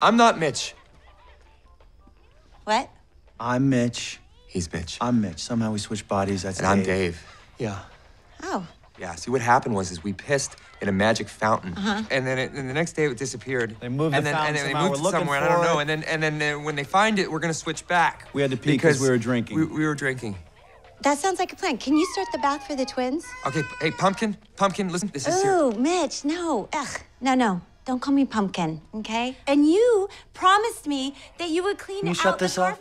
I'm not Mitch. What? I'm Mitch. He's Mitch. I'm Mitch. Somehow we switched bodies. That's and I'm Dave. Yeah. Oh. Yeah, see what happened was is we pissed in a magic fountain, uh-huh. and then it, and the next day it disappeared. They moved and the then, fountain and then somehow. they moved We're it looking somewhere. and I don't for know. it. And then and then uh, when they find it, we're gonna switch back. We had to pee because we were drinking. We, we were drinking. That sounds like a plan. Can you start the bath for the twins? Okay, hey pumpkin, pumpkin, listen. This is your. Ooh, Mitch, no. Ugh. No, no. Don't call me pumpkin, okay? And you promised me that you would clean Can you out shut this off?